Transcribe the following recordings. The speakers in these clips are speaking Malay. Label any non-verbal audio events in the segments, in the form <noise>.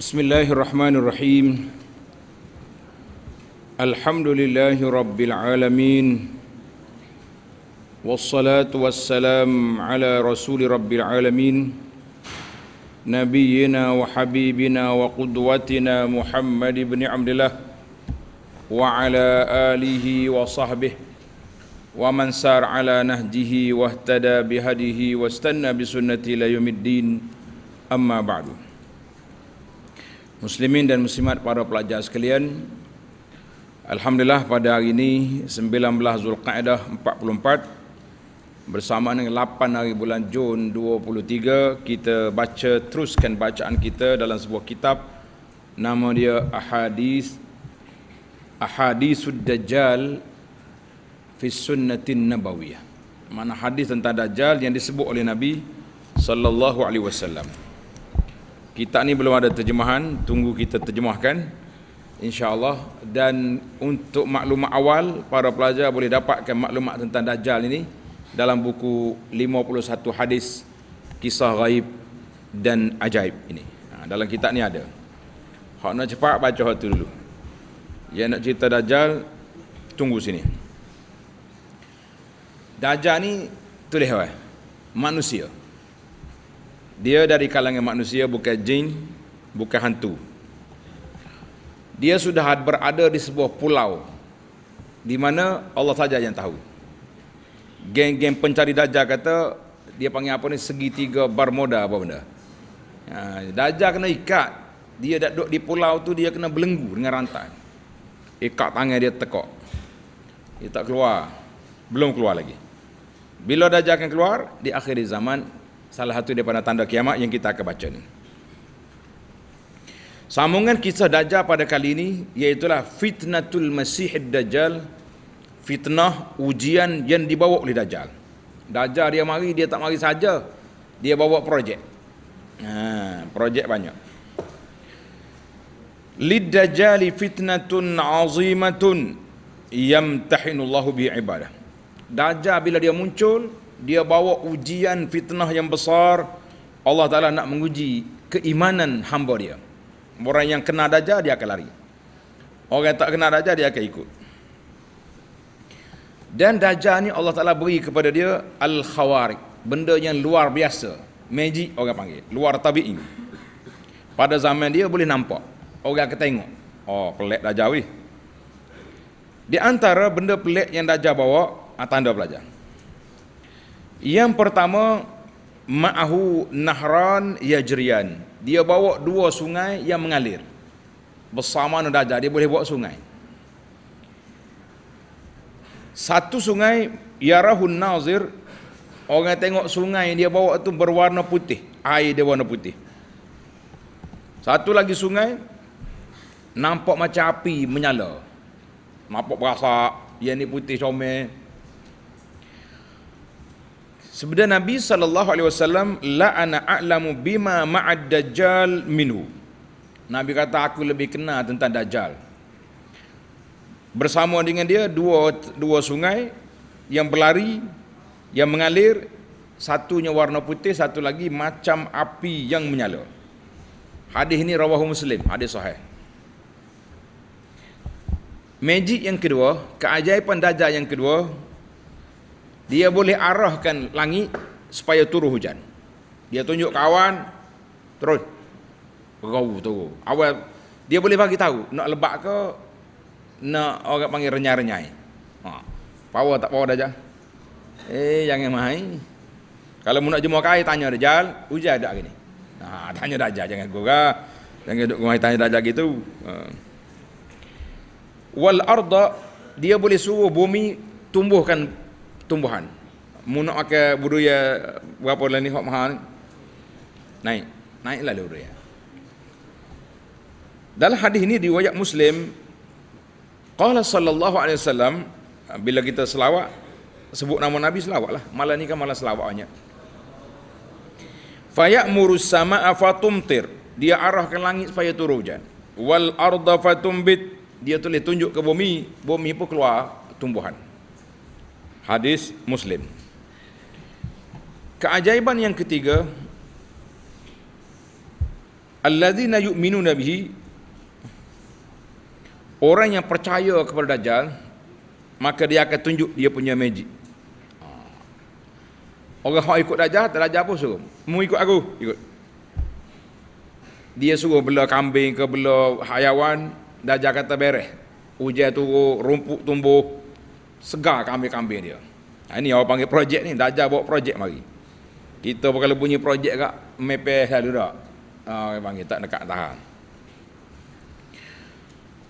بسم الله الرحمن الرحيم الحمد لله رب العالمين والصلاة والسلام على رسول رب العالمين نبينا وحبيبنا وقدوتنا محمد بن عبد الله وعلى آله وصحبه ومن سار على نهجه واهتدى بهديه واستنى بسنته إلى يوم الدين أما بعد Muslimin dan muslimat para pelajar sekalian Alhamdulillah pada hari ini 19 Zulqa'dah 44 bersama dengan 8 hari bulan Jun 23 kita baca teruskan bacaan kita dalam sebuah kitab. Nama dia Ahadis Ahadisud Dajjal fi Sunnatin Nabawiyah. Mana hadis tentang Dajjal yang disebut oleh Nabi sallallahu alaihi wasallam Kitab ni belum ada terjemahan, tunggu kita terjemahkan insya-Allah dan untuk maklumat awal para pelajar boleh dapatkan maklumat tentang Dajjal ini dalam buku 51 hadis kisah gaib dan ajaib ini. Ha, dalam kitab ni ada. Hak nak cepat baca hak tu dulu. Yang nak cerita Dajjal tunggu sini. Dajjal ni tulis apa? Manusia. Dia dari kalangan manusia bukan jin, bukan hantu. Dia sudah berada di sebuah pulau di mana Allah saja yang tahu. Geng-geng pencari dajjal kata dia panggil apa ni segitiga Bermuda apa benda. Ha, dajjal kena ikat. Dia dah duduk di pulau tu dia kena belenggu dengan rantai. Ikat tangan dia tekok. Dia tak keluar. Belum keluar lagi. Bila dajjal akan keluar di akhir zaman salah satu daripada tanda kiamat yang kita akan baca ni. Sambungan kisah Dajjal pada kali ini iaitulah fitnatul Masih Dajjal fitnah ujian yang dibawa oleh Dajjal. Dajjal dia mari dia tak mari saja. Dia bawa projek. Ha, projek banyak. Lid Dajjal fitnatun azimatun yamtahinullahu bi ibadah. Dajjal bila dia muncul dia bawa ujian fitnah yang besar. Allah Ta'ala nak menguji keimanan hamba dia. Orang yang kena dajjal dia akan lari. Orang yang tak kena dajjal dia akan ikut. Dan dajjal ni Allah Ta'ala beri kepada dia al-khawarik benda yang luar biasa. Magic orang panggil. Luar tabi'i pada zaman dia boleh nampak. Orang akan tengok. Oh pelik dajjal weh. Di antara benda pelik yang dajjal bawa tanda pelajar yang pertama ma'ahu nahran yajriyan. Dia bawa dua sungai yang mengalir. Bersama Dajjal dia boleh bawa sungai. Satu sungai yarahun nazir orang tengok sungai yang dia bawa tu berwarna putih, air dia warna putih. Satu lagi sungai nampak macam api menyala. Nampak berasa yang ni putih comel, Sebenarnya Nabi sallallahu alaihi wasallam la ana a'lamu bima ma'ad dajjal minhu. Nabi kata aku lebih kenal tentang dajjal. Bersama dengan dia dua dua sungai yang berlari yang mengalir satunya warna putih satu lagi macam api yang menyala. Hadis ini rawahu Muslim, hadis sahih. Magic yang kedua, keajaiban dajjal yang kedua dia boleh arahkan langit supaya turun hujan. Dia tunjuk kawan terus berau tu. Awal dia boleh bagi tahu nak lebat ke nak orang panggil renyai-renyai. Ha. Power tak power dah Eh jangan main. Kalau mu nak jemur kain tanya Dajjal, hujan tak gini. Ha tanya Dajjal jangan gurau. Jangan duduk mai tanya Dajjal gitu. Ha. Wal arda dia boleh suruh bumi tumbuhkan tumbuhan. Mu nak pakai budaya berapa lah ni hok mahal ni? Naik. Naiklah budaya. Dalam hadis ini riwayat Muslim qala sallallahu alaihi wasallam bila kita selawat sebut nama Nabi selawatlah. Malam ni kan malam selawatnya. Fayamuru samaa fatumtir. Dia arahkan langit supaya turun hujan. Wal arda fatumbit. Dia tulis tunjuk ke bumi, bumi pun keluar tumbuhan. Hadis Muslim. Keajaiban yang ketiga alladzina yu'minuna bihi orang yang percaya kepada dajjal maka dia akan tunjuk dia punya magic. Orang yang ikut dajjal dajjal apa suruh. Mau ikut aku ikut. Dia suruh bela kambing ke bela hayawan dajjal kata beres. Hujan turun rumput tumbuh segar kambing-kambing dia ha, ini orang panggil projek ni dajjal bawa projek mari kita kalau bunyi projek kak mepeh selalu tak ah orang panggil tak dekat tahan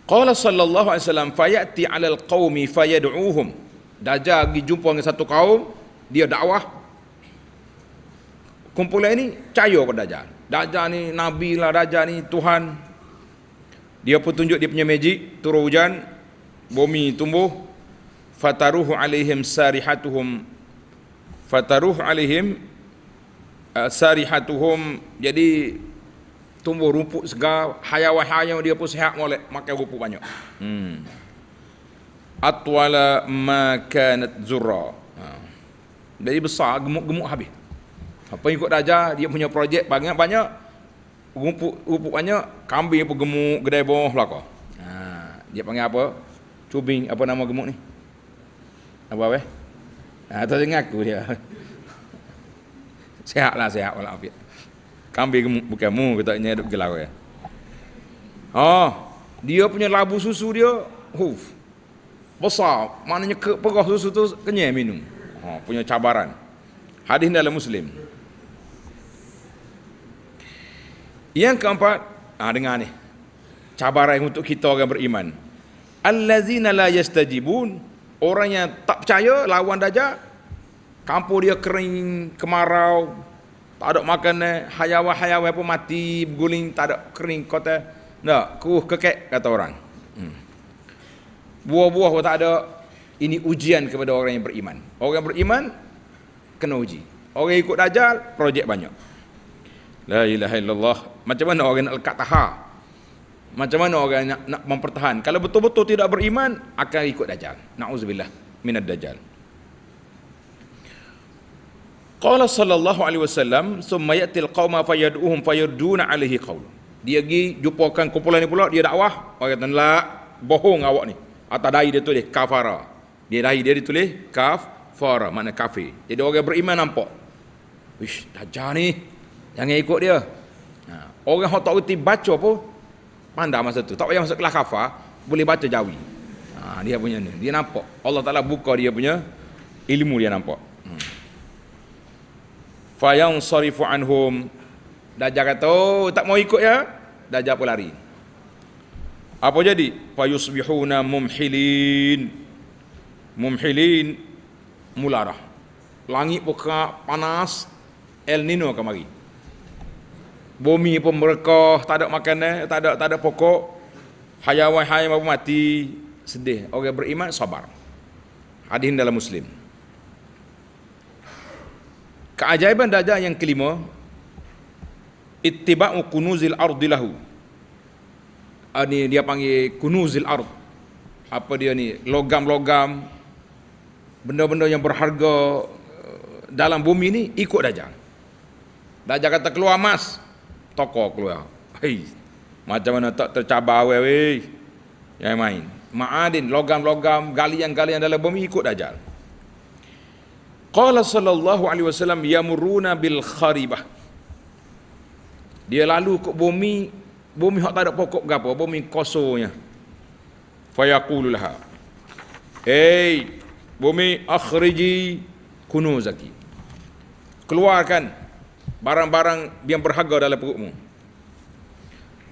Qala sallallahu alaihi wasallam fayati 'ala al-qaumi fayad'uuhum. Dajjal pergi jumpa dengan satu kaum, dia dakwah. Kumpulan ini percaya kepada Dajjal. Dajjal ni nabi lah, Dajjal ni Tuhan. Dia pun tunjuk dia punya magic, turun hujan, bumi tumbuh. Fataruhu alaihim sarihatuhum fataruhu alaihim uh, sarihatuhum jadi tumbuh rumput segar, hayawan-hayawan dia pun sihat molek, makan rumput banyak. Hmm. Atwala ma kanat zurra. Ha. Jadi besar, gemuk-gemuk habis. Apa ikut daja, dia punya projek banyak-banyak, rumput, rumput banyak, kambing pun gemuk, gedai boh belakang. Ha. Dia panggil apa? Cubing, apa nama gemuk ni? Apa weh? Ha, tak dengar aku dia. Sehatlah, sehat walafiat kambing bukan mu katanya duk gelau ya. Oh, dia punya labu susu dia, huf. Besar, maknanya ke perah susu tu kenyai minum. Oh, punya cabaran. Hadis dalam Muslim. Yang keempat, ah dengar ni. Cabaran untuk kita orang beriman. Allazina la yastajibun, orang yang tak percaya lawan dajjal, kampung dia kering, kemarau, tak ada makanan, hayawan-hayawan pun mati, berguling, tak ada kering kota. Tak, kuh kekek kata orang. Hmm. Buah-buah pun tak ada. Ini ujian kepada orang yang beriman. Orang yang beriman kena uji. Orang yang ikut dajjal, projek banyak. La ilaha illallah. Macam mana orang nak lekat taha? Macam mana orang nak, nak mempertahan? Kalau betul-betul tidak beriman, akan ikut dajjal. Na'udzubillah minad dajjal. Qala sallallahu alaihi wasallam summa yatil qauma fayad'uhum fayarduna alaihi qaul. Dia pergi jumpakan kumpulan ni pula dia dakwah orang kata la bohong awak ni. Atas dai dia tulis kafara. Dia dai dia ditulis kafara makna kafir. Jadi orang beriman nampak. Wish dajjal ni jangan ikut dia. Ha. Orang hok tak reti baca pun pandai masa tu. Tak payah masuk kelas kafar boleh baca jawi. Ha, dia punya ni. Dia nampak. Allah Taala buka dia punya ilmu dia nampak. Fayang sarifu anhum. Dajjal kata oh tak mau ikut ya? Dajjal pun lari. Apa jadi? Fayusbihuna mumhilin. Mumhilin mularah. Langit buka panas. El Nino kemari bumi pun merekah tak ada makanan tak ada tak ada pokok hayawan-hayawan mati sedih orang beriman sabar hadis dalam muslim Keajaiban dajjal yang kelima ittiba'u kunuzil ardi lahu. Ini ah, dia panggil kunuzil ard. Apa dia ni? Logam-logam benda-benda yang berharga eh, dalam bumi ni ikut dajjal. Dajjal kata keluar emas, toko keluar. Hei, macam mana tak tercabar weh Yang main. Ma'adin, logam-logam, galian-galian dalam bumi ikut dajjal. Qala sallallahu alaihi wasallam yamuruna bil kharibah. Dia lalu ke bumi, bumi hak tak ada pokok gapo, bumi kosongnya. Fa yaqulu laha. Hey, bumi akhriji kunuzaki. Keluarkan barang-barang yang berharga dalam perutmu.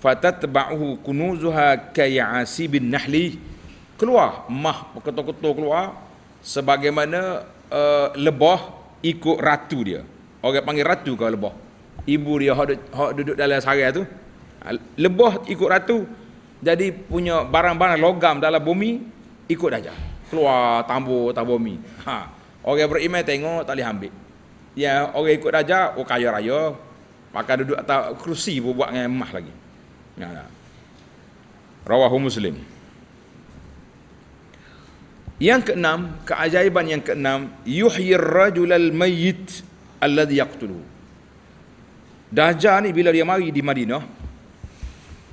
Fatatba'uhu kunuzuha kay'asibin nahli. Keluar, mah ketuk-ketuk keluar sebagaimana uh, lebah ikut ratu dia. Orang panggil ratu kau lebah. Ibu dia hok duduk dalam sarai tu. Lebah ikut ratu. Jadi punya barang-barang logam dalam bumi ikut aja. Keluar tambur tambur bumi. Ha. Orang beriman tengok tak boleh ambil. Ya orang ikut aja oh kaya raya. Pakai duduk atas kerusi pun buat dengan emas lagi. Ya. Rawahu Muslim. Yang keenam, keajaiban yang keenam, yuhyir rajulal mayyit alladhi yaqtuluhu. Dajjal ni bila dia mari di Madinah,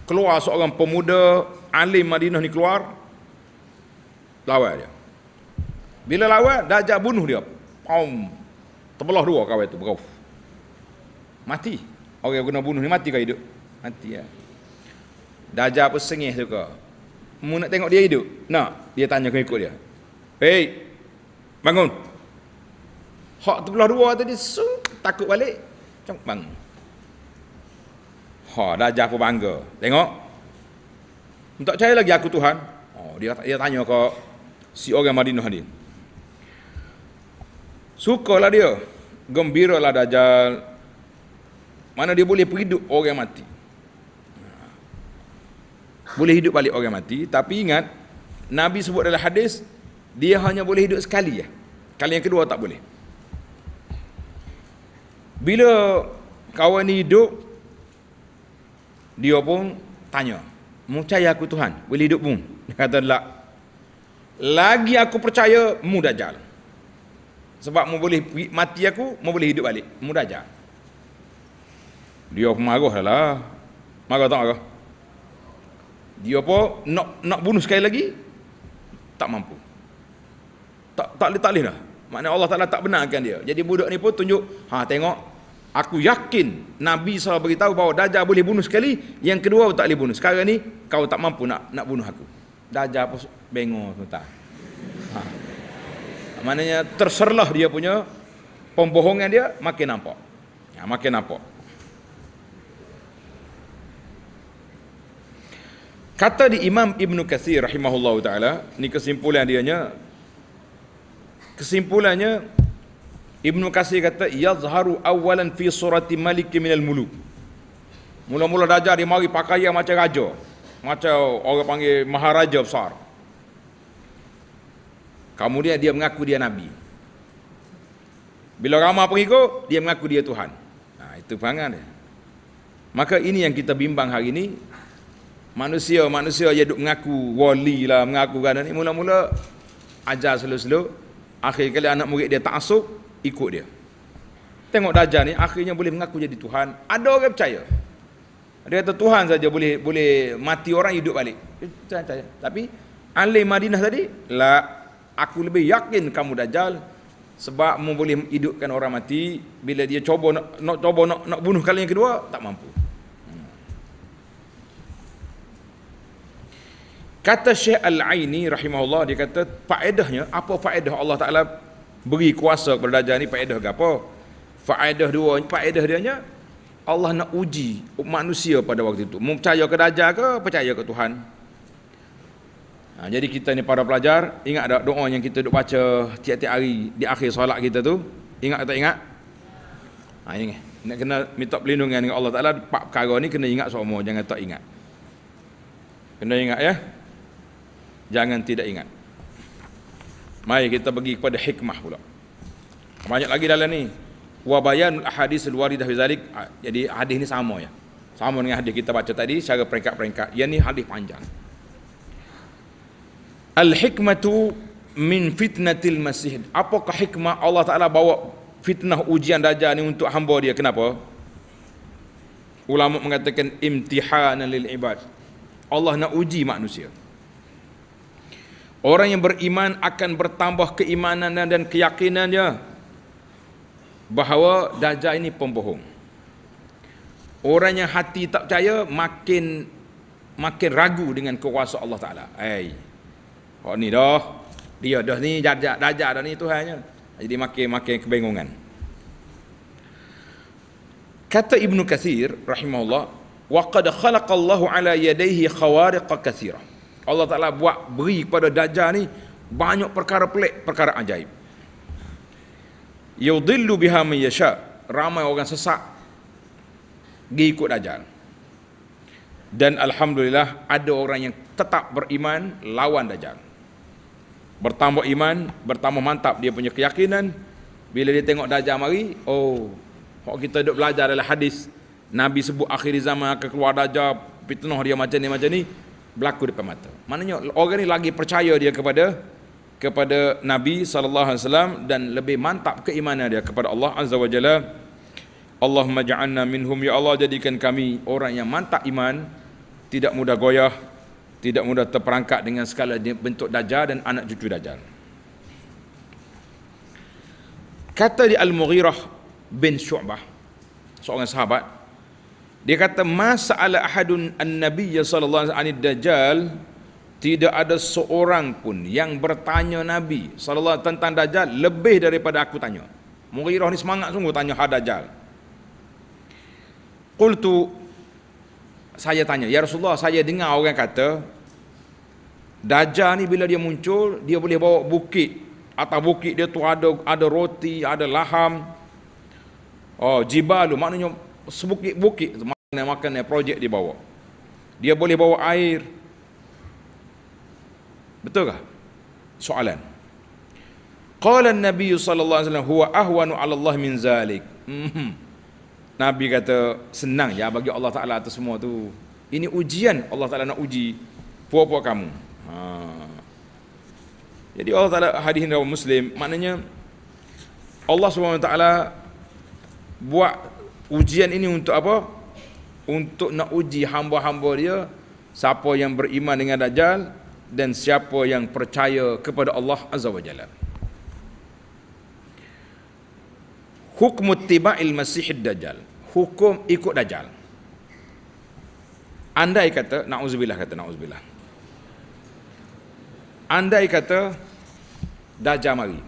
keluar seorang pemuda alim Madinah ni keluar lawan dia bila lawan Dajjal bunuh dia Pom. Terbelah dua kawan tu bergauf. Mati. Orang yang guna bunuh ni mati ke hidup. Mati ya. Dajjal pun sengih suka. Mu nak tengok dia hidup? Nak. Dia tanya ke ikut dia. Hei bangun. Hak terbelah dua tadi su takut balik. Macam bangun ha Dajjal pun bangga. Tengok. Tak percaya lagi aku Tuhan. Oh dia dia tanya ke si orang Madinah ni. Sukalah dia gembiralah Dajjal mana dia boleh hidup orang mati. Boleh hidup balik orang mati. Tapi ingat, Nabi sebut dalam hadis, dia hanya boleh hidup sekali ya. Kali yang kedua tak boleh. Bila kawan ni hidup, dia pun tanya, Mu percaya aku Tuhan? Boleh hidup pun? Dia kata, tak. Lagi aku percaya, mu dajal. Sebab mu boleh mati aku, mu boleh hidup balik. Mu dajal. Dia pun marah lah. Marah tak marah? Dia apa? Nak nak bunuh sekali lagi? Tak mampu. Tak tak boleh tak boleh dah. Maknanya Allah Taala tak benarkan dia. Jadi budak ni pun tunjuk, ha tengok aku yakin Nabi SAW beritahu bahawa Dajjal boleh bunuh sekali, yang kedua tak boleh bunuh. Sekarang ni kau tak mampu nak nak bunuh aku. Dajjal pun bengong tak. Ha. Maknanya terserlah dia punya pembohongan dia makin nampak. Ya, makin nampak. Kata di Imam Ibn Kathir rahimahullah ta'ala, ni kesimpulan dia nya, kesimpulannya Ibn Kathir kata, Yazharu awalan fi surati maliki minal muluk. Mula-mula Dajjal dia mari pakaian macam raja. Macam orang panggil maharaja besar. Kemudian dia mengaku dia Nabi. Bila ramai pengikut, dia mengaku dia Tuhan. Nah, itu perangan dia. Maka ini yang kita bimbang hari ini, manusia manusia yang duk mengaku wali lah mengaku kan. Ni mula-mula ajar selo-selo akhir kali anak murid dia tak asuk ikut dia. Tengok dajjal ni akhirnya boleh mengaku jadi Tuhan. Ada orang percaya. Dia kata Tuhan saja boleh boleh mati orang hidup balik. Tapi alim Madinah tadi lah aku lebih yakin kamu dajjal sebab mu boleh hidupkan orang mati bila dia cuba nak, nak cuba nak, nak bunuh kali yang kedua tak mampu Kata Syekh Al-Aini rahimahullah dia kata faedahnya apa faedah Allah Taala beri kuasa kepada dajjal ni faedah ke apa? Faedah dua faedah dia nya Allah nak uji manusia pada waktu itu. Mau percaya ke dajjal ke percaya ke Tuhan? Ha, jadi kita ni para pelajar ingat tak doa yang kita duk baca tiap-tiap hari di akhir solat kita tu? Ingat atau ingat? Ha, ini nak kena minta perlindungan dengan Allah Taala pak perkara ni kena ingat semua jangan tak ingat. Kena ingat ya jangan tidak ingat. Mari kita pergi kepada hikmah pula. Banyak lagi dalam ni. Wa bayanul ahadits alwaridah fi. Ah, jadi hadis ni sama ya. Sama dengan hadis kita baca tadi secara peringkat-peringkat. Yang ni hadis panjang. Al hikmatu min fitnatil masih. Apakah hikmah Allah Taala bawa fitnah ujian dajjal ni untuk hamba dia? Kenapa? Ulama mengatakan imtihanan lil ibad. Allah nak uji manusia. Orang yang beriman akan bertambah keimanan dan keyakinannya bahawa Dajjal ini pembohong. Orang yang hati tak percaya makin makin ragu dengan kuasa Allah Taala. Hey, kau ni dah dia dah ni Dajjal Dajjal dah ni Tuhannya. Jadi makin makin kebingungan. Kata Ibnu Katsir rahimahullah, "Wa qad khalaqallahu ala yadayhi khawariq katsirah." Allah Ta'ala buat beri kepada Dajjal ni banyak perkara pelik, perkara ajaib. Yudillu biha man yasha. Ramai orang sesak pergi ikut Dajjal. Dan alhamdulillah ada orang yang tetap beriman lawan Dajjal. Bertambah iman, bertambah mantap dia punya keyakinan. Bila dia tengok Dajjal mari, oh, kalau kita duduk belajar dalam hadis, Nabi sebut akhir zaman akan keluar Dajjal, fitnah dia macam ni, macam ni berlaku depan mata. Maknanya orang ni lagi percaya dia kepada kepada Nabi sallallahu alaihi wasallam dan lebih mantap keimanan dia kepada Allah azza wa jalla. Allahumma ja'alna minhum ya Allah jadikan kami orang yang mantap iman tidak mudah goyah, tidak mudah terperangkap dengan segala bentuk dajjal dan anak cucu dajjal. Kata di Al-Mughirah bin Syu'bah, seorang sahabat, dia kata masalah ahadun an-nabiy sallallahu alaihi wasallam dajjal tidak ada seorang pun yang bertanya Nabi sallallahu tentang dajjal lebih daripada aku tanya. Mughirah ni semangat sungguh tanya had dajjal. Qultu saya tanya, ya Rasulullah, saya dengar orang kata dajjal ni bila dia muncul, dia boleh bawa bukit atas bukit dia tu ada ada roti, ada laham. Oh, jibalu maknanya sebukit-bukit makan makan projek dia bawa. Dia boleh bawa air. Betul kah? Soalan. Qala an-nabi sallallahu alaihi wasallam huwa ahwanu 'ala Allah min zalik. Mm-hmm. Nabi kata senang ya bagi Allah Taala atas semua tu. Ini ujian Allah Taala nak uji puak-puak kamu. Ha. Jadi Allah Taala hadis dalam Muslim maknanya Allah Subhanahu Taala buat ujian ini untuk apa? Untuk nak uji hamba-hamba dia siapa yang beriman dengan Dajjal dan siapa yang percaya kepada Allah Azza wa Jalla. Hukum tiba'il Masih Dajjal. Hukum ikut Dajjal. Andai kata, na'udzubillah kata na'udzubillah. Andai kata Dajjal mari.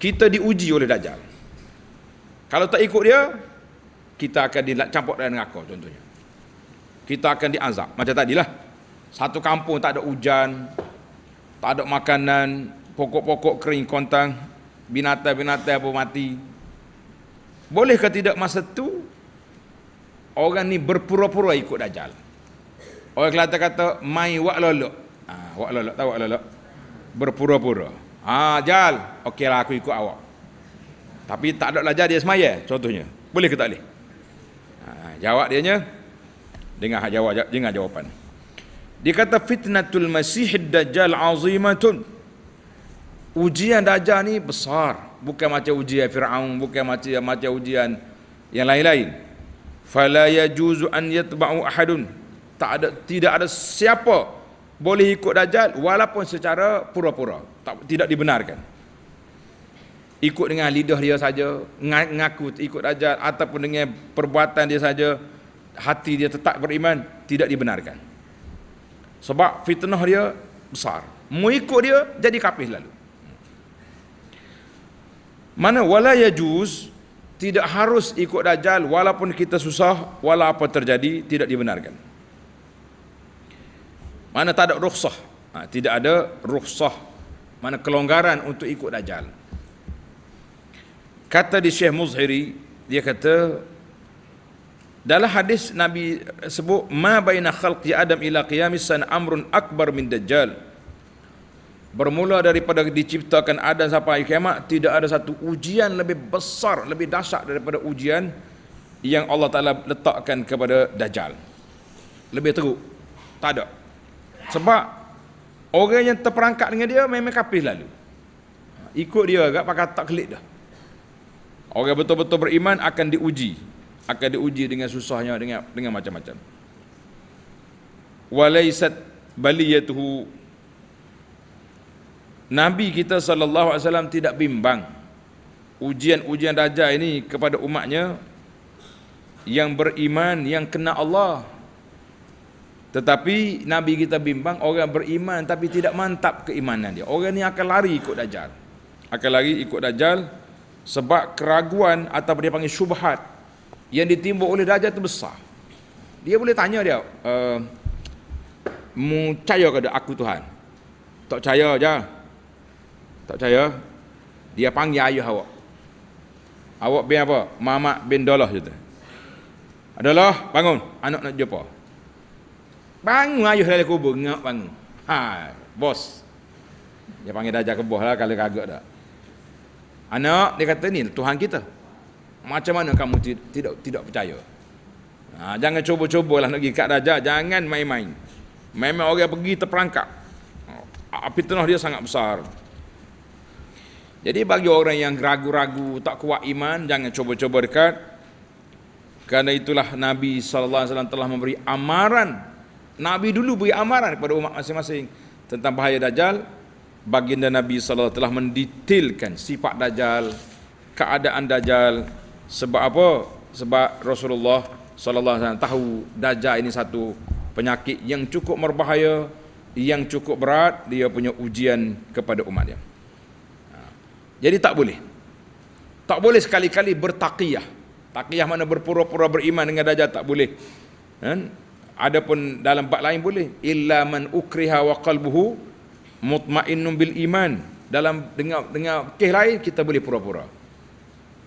Kita diuji oleh Dajjal. Kalau tak ikut dia, kita akan dicampur dengan neraka contohnya. Kita akan diazab. Macam tadilah. Satu kampung tak ada hujan, tak ada makanan, pokok-pokok kering kontang, binatang-binatang pun mati. Bolehkah tidak masa tu orang ni berpura-pura ikut dajjal? Orang Kelantan kata mai wak lolok. Ha, wak lolok tahu wak lolok? Berpura-pura. Ha, jal. Okeylah aku ikut awak. Tapi tak ada belajar dia semaya contohnya. Boleh ke tak boleh? Ha, jawab dia nya dengar jawab dengar jawapan. Dia kata fitnatul masih dajjal azimatun. Ujian dajjal ni besar, bukan macam ujian Firaun, bukan macam macam ujian yang lain-lain. Fala yajuzu an yatba'u ahadun. Tak ada tidak ada siapa boleh ikut dajjal walaupun secara pura-pura, tak tidak dibenarkan. Ikut dengan lidah dia saja ngaku ikut dajjal ataupun dengan perbuatan dia saja hati dia tetap beriman tidak dibenarkan. Sebab fitnah dia besar. Mau ikut dia jadi kafir lalu mana wala yajuz tidak harus ikut dajjal walaupun kita susah wala apa terjadi tidak dibenarkan. Mana tak ada rukhsah. Ha, tidak ada rukhsah. Mana kelonggaran untuk ikut dajjal. Kata di Syekh Muzhiri dia kata dalam hadis Nabi sebut ma baina khalqi Adam ila qiyamis san amrun akbar min dajjal bermula daripada diciptakan Adam sampai kiamat tidak ada satu ujian lebih besar lebih dahsyat daripada ujian yang Allah Taala letakkan kepada dajjal. Lebih teruk tak ada. Sebab orang yang terperangkap dengan dia memang kafir lalu. Ikut dia agak pakai tak kelik dah. Orang betul-betul beriman akan diuji, akan diuji dengan susahnya dengan dengan macam-macam. Walaisat baliyatuhu Nabi kita wasallam tidak bimbang ujian-ujian dajjal ini kepada umatnya yang beriman yang kena Allah. Tetapi Nabi kita bimbang orang beriman tapi tidak mantap keimanan dia. Orang ni akan lari ikut dajjal. Akan lari ikut dajjal sebab keraguan atau dia panggil syubhat yang ditimbul oleh dajjal itu besar dia boleh tanya dia uh, mu percaya ke aku Tuhan tak percaya je tak percaya dia panggil ayah awak awak bin apa Mamat bin Dalah je adalah bangun anak nak jumpa bangun ayah dari kubur ngak bangun ha bos dia panggil dajjal ke bawah lah kalau kagak dah Anak dia kata ni Tuhan kita. Macam mana kamu tidak tidak percaya? Ha, jangan cuba-cubalah nak pergi kat raja, jangan main-main. Memang orang pergi terperangkap. Api tenah dia sangat besar. Jadi bagi orang yang ragu-ragu, tak kuat iman, jangan cuba-cuba dekat. Karena itulah Nabi wasallam telah memberi amaran. Nabi dulu beri amaran kepada umat masing-masing tentang bahaya dajjal. Baginda Nabi sallallahu telah mendetailkan sifat dajjal, keadaan dajjal sebab apa? Sebab Rasulullah wasallam tahu dajjal ini satu penyakit yang cukup berbahaya, yang cukup berat, dia punya ujian kepada umatnya. Jadi tak boleh. Tak boleh sekali-kali bertaqiyah Taqiyah mana berpura-pura beriman dengan dajjal tak boleh. Kan? Adapun dalam bab lain boleh. Illa man ukriha wa qalbuhu mutmainnun bil iman. Dalam dengar dengar kes lain kita boleh pura-pura.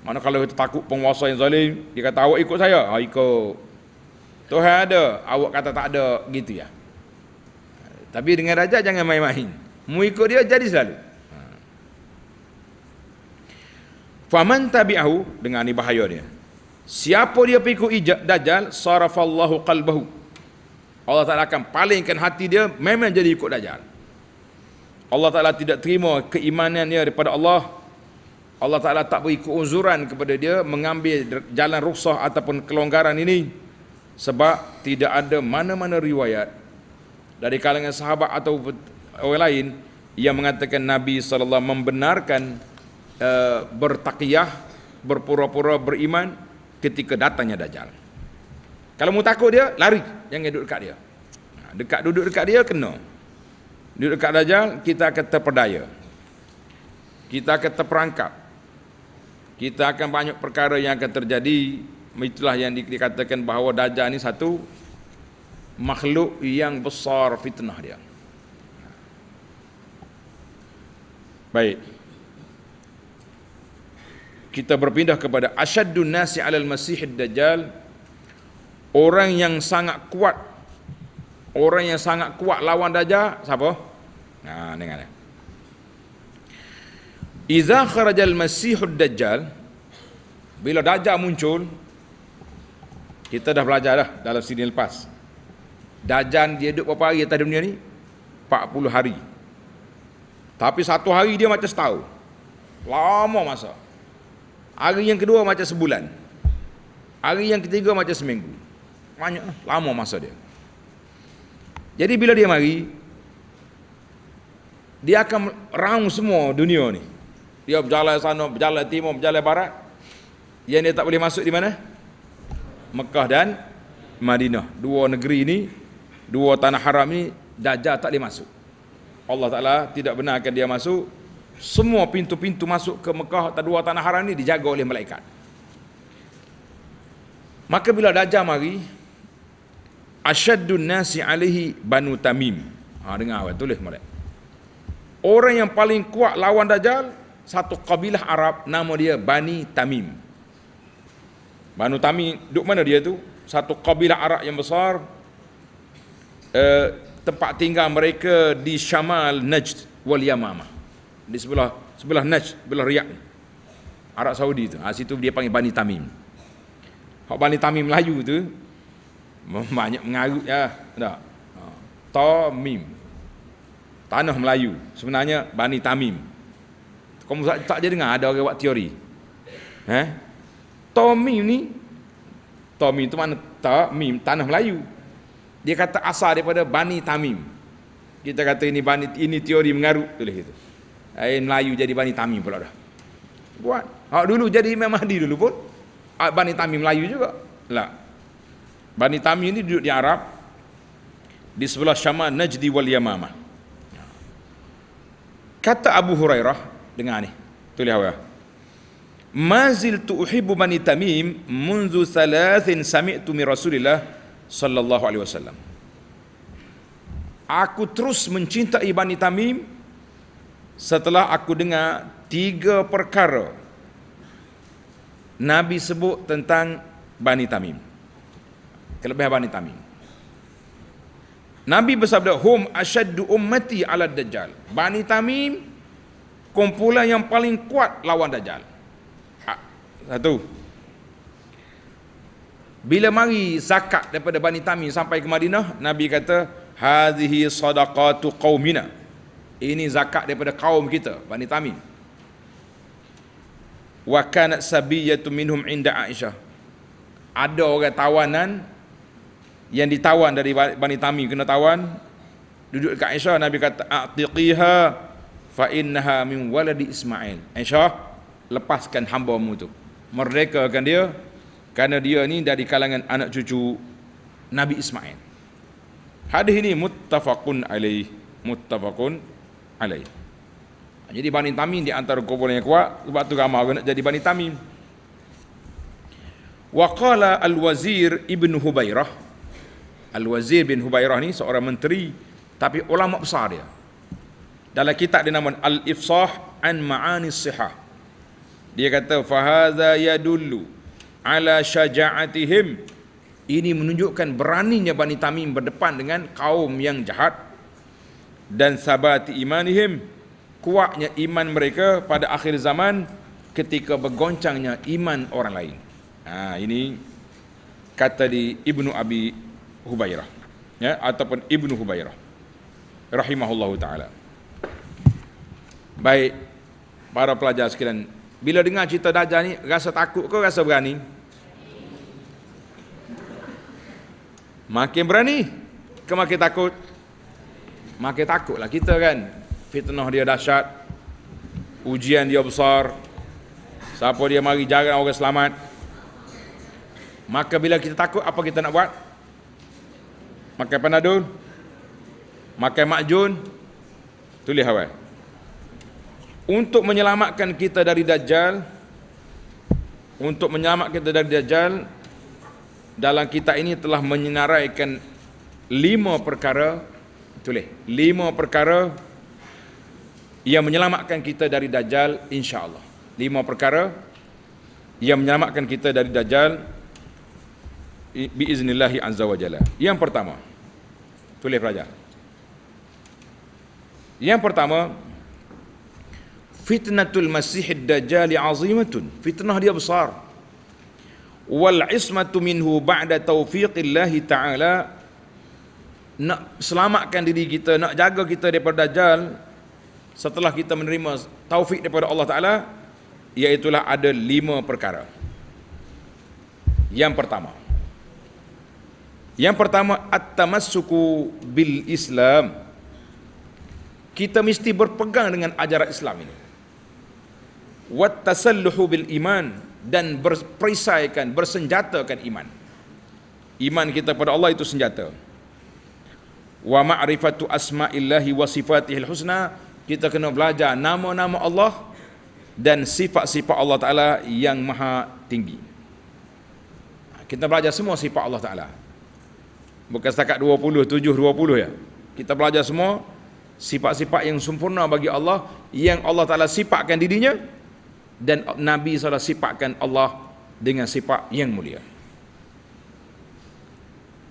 Mana kalau kita takut penguasa yang zalim, dia kata awak ikut saya. Ha ikut. Tuhan ada, awak kata tak ada gitu ya. Tapi dengan raja jangan main-main. Mu ikut dia jadi selalu. Ha. Faman tabi'ahu dengan ni bahaya dia. Siapa dia pergi ikut Dajjal, sarafallahu qalbahu. Allah Ta'ala akan palingkan hati dia, memang jadi ikut Dajjal. Allah Ta'ala tidak terima keimanan dia daripada Allah. Allah Ta'ala tak beri keuzuran kepada dia mengambil jalan ruksah ataupun kelonggaran ini. Sebab tidak ada mana-mana riwayat dari kalangan sahabat atau orang lain yang mengatakan Nabi SAW membenarkan uh, bertakiyah, berpura-pura beriman, ketika datangnya Dajjal. Kalau mu takut dia, lari. Jangan duduk dekat dia. Ha, dekat duduk dekat dia, kena. Duduk dekat Dajjal, kita akan terpedaya. Kita akan terperangkap. Kita akan banyak perkara yang akan terjadi. Itulah yang dikatakan bahawa Dajjal ini satu makhluk yang besar fitnah dia. Baik kita berpindah kepada asyaddun nasi alal masih dajjal orang yang sangat kuat orang yang sangat kuat lawan dajjal siapa? Nah dengar ya iza kharajal masih dajjal bila dajjal muncul kita dah belajar dah dalam sini lepas. Dajjal dia duduk berapa hari atas dunia ni? 40 hari. Tapi satu hari dia macam setahun. Lama masa Hari yang kedua macam sebulan. Hari yang ketiga macam seminggu. Banyak lama masa dia. Jadi bila dia mari dia akan round semua dunia ni. Dia berjalan sana, berjalan timur, berjalan barat. Yang dia tak boleh masuk di mana? Mekah dan Madinah. Dua negeri ini, dua tanah haram ini Dajjal tak boleh masuk. Allah Taala tidak benarkan dia masuk semua pintu-pintu masuk ke Mekah atau dua tanah haram ni dijaga oleh malaikat. Maka bila Dajjal mari, asyaddun nasi alaihi banu tamim. Ha, dengar awak, tulis malaikat. Orang yang paling kuat lawan Dajjal, satu kabilah Arab, nama dia Bani Tamim. Banu Tamim, duduk mana dia tu? Satu kabilah Arab yang besar, eh, tempat tinggal mereka di Syamal Najd wal Yamamah di sebelah sebelah Najd, sebelah Riyadh. Arab Saudi tu. Ha, situ dia panggil Bani Tamim. Hak Bani Tamim Melayu tu banyak mengarut ya, tak. Ha. Tamim. Tanah Melayu. Sebenarnya Bani Tamim. Kamu tak, tak je dengar ada orang buat teori. Eh? Tamim ni Tamim tu mana? Tamim, tanah Melayu. Dia kata asal daripada Bani Tamim. Kita kata ini Bani ini teori mengarut tulis itu. Air Melayu jadi Bani Tamim pula dah. Buat. Hak dulu jadi Imam Mahdi dulu pun. Bani Tamim Melayu juga. Lah. Bani Tamim ini duduk di Arab. Di sebelah Syama Najdi wal Yamamah. Kata Abu Hurairah. Dengar ni. Tulis awal. Mazil tu'hibu Bani Tamim. Munzu salathin sami'tu mi Rasulillah. Sallallahu alaihi wasallam. Aku terus mencintai Bani Tamim setelah aku dengar tiga perkara Nabi sebut tentang Bani Tamim. Kelebihan Bani Tamim. Nabi bersabda, Hum asyaddu ummati ala dajjal. Bani Tamim, kumpulan yang paling kuat lawan dajjal. Ha, satu. Bila mari zakat daripada Bani Tamim sampai ke Madinah, Nabi kata, Hadhihi sadaqatu qawmina ini zakat daripada kaum kita Bani Tamim. Wa kanat sabiyatu minhum inda Aisyah. Ada orang tawanan yang ditawan dari Bani Tamim. Kena tawan duduk dekat Aisyah Nabi kata atiqiha fa innaha min waladi Ismail. Aisyah lepaskan hamba-mu tu. Merdekakan dia kerana dia ni dari kalangan anak cucu Nabi Ismail. Hadis ini muttafaqun alaih. Muttafaqun alaih jadi Bani Tamim di antara kumpulan yang kuat sebab tu ramai orang nak jadi Bani Tamim. Waqala Al-Wazir Ibn Hubairah. Al-Wazir bin Hubairah ni seorang menteri tapi ulama besar dia. Dalam kitab dia nama Al-Ifsah an Ma'ani Sihah. Dia kata fahaza yadullu ala syaja'atihim. Ini menunjukkan beraninya Bani Tamim berdepan dengan kaum yang jahat dan sabati imanihim kuatnya iman mereka pada akhir zaman ketika bergoncangnya iman orang lain. Ha, ini kata di Ibnu Abi Hubairah ya ataupun Ibnu Hubairah rahimahullahu taala. Baik para pelajar sekalian, bila dengar cerita Dajjal ni rasa takut ke rasa berani? Makin berani ke makin takut? Makin takutlah kita kan. Fitnah dia dahsyat. Ujian dia besar. Siapa dia mari jaga orang selamat. Maka bila kita takut apa kita nak buat? Makan panadol? Makan makjun? Tulis awal. Untuk menyelamatkan kita dari Dajjal, untuk menyelamatkan kita dari Dajjal, dalam kita ini telah menyinaraikan lima perkara, tulis, lima perkara yang menyelamatkan kita dari Dajjal, insyaAllah. Lima perkara yang menyelamatkan kita dari Dajjal, biiznillahi azza wa jalla. Yang pertama, tulis pelajar. Yang pertama, fitnatul masih dajjal azimatun. Fitnah dia besar. Wal ismatu minhu ba'da taufiqillahi ta'ala nak selamatkan diri kita, nak jaga kita daripada dajjal setelah kita menerima taufik daripada Allah Taala iaitulah ada lima perkara. Yang pertama, yang pertama at-tamassuku bil Islam. Kita mesti berpegang dengan ajaran Islam ini. Wat tasalluhu bil iman dan berperisaikan, bersenjatakan iman. Iman kita pada Allah itu senjata. Wa ma'rifatu asma'illahi wa sifatihil husna. Kita kena belajar nama-nama Allah dan sifat-sifat Allah Ta'ala yang maha tinggi. Kita belajar semua sifat Allah Ta'ala bukan setakat 20 7 20 ya kita belajar semua sifat-sifat yang sempurna bagi Allah yang Allah Taala sifatkan dirinya dan Nabi SAW sifatkan Allah dengan sifat yang mulia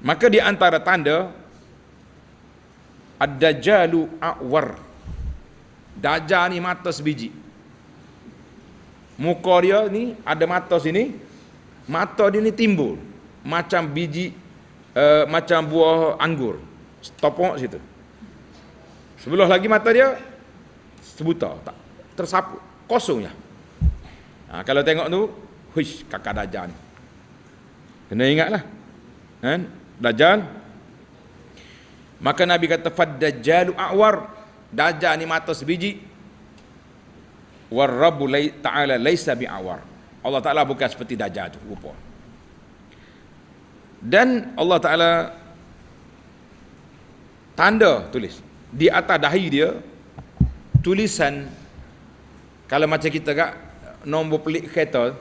maka di antara tanda ad-dajjalu a'war. Dajjal ni mata sebiji muka dia ni ada mata sini mata dia ni timbul. Macam biji uh, macam buah anggur. Topok situ. Sebelah lagi mata dia sebuta tak tersapu kosongnya ha, kalau tengok tu huish kakak dajjal ni. Kena ingatlah kan? Dajjal maka nabi kata fad dajjalu a'war. Dajjal ni mata sebiji. War rabbu ta'ala laisa bi'awar. Allah Ta'ala bukan seperti dajjal tu rupa. Dan Allah Ta'ala tanda tulis. Di atas dahi dia tulisan kalau macam kita kak nombor pelik kereta